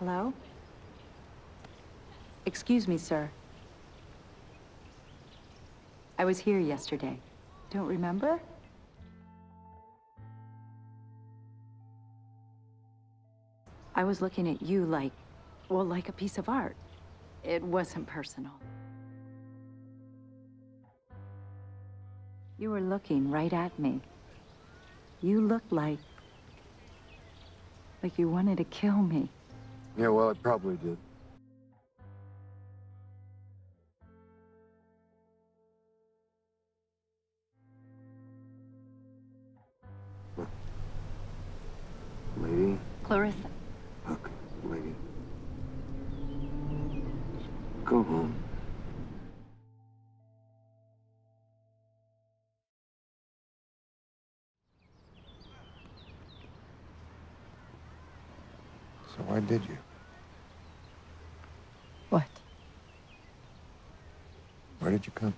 Hello? Excuse me, sir. I was here yesterday. Don't remember? I was looking at you like, well, like a piece of art. It wasn't personal. You were looking right at me. You looked like... like you wanted to kill me. Yeah, well, it probably did. Lady? Clarissa. Look, lady. Go home. So why did you? What? Where did you come?